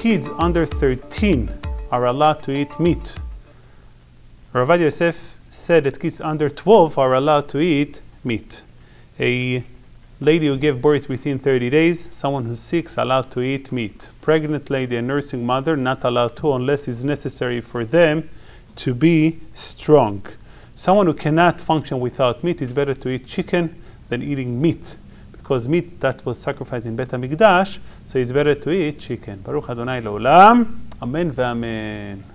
kids under 13 are allowed to eat meat. Ravad Yosef said that kids under 12 are allowed to eat meat. A lady who gave birth within 30 days, someone who's sick is allowed to eat meat. Pregnant lady and nursing mother not allowed to unless it's necessary for them to be strong. Someone who cannot function without meat is better to eat chicken than eating meat because meat that was sacrificed in Bet HaMikdash, so it's better to eat chicken. Baruch Adonai Leolam. Amen ve'amen.